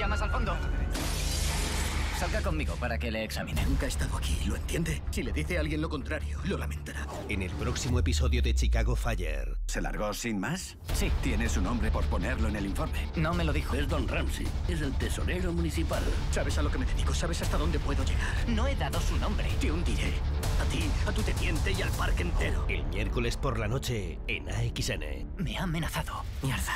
llamas al fondo. Salga conmigo para que le examine. Nunca ha estado aquí, ¿lo entiende? Si le dice a alguien lo contrario, lo lamentará. En el próximo episodio de Chicago Fire. ¿Se largó sin más? Sí. Tiene su nombre por ponerlo en el informe. No me lo dijo. Es Don Ramsey, es el tesorero municipal. Sabes a lo que me dedico, sabes hasta dónde puedo llegar. No he dado su nombre. Te hundiré. A ti, a tu teniente y al parque entero. El miércoles por la noche en AXN. Me ha amenazado. Mierda.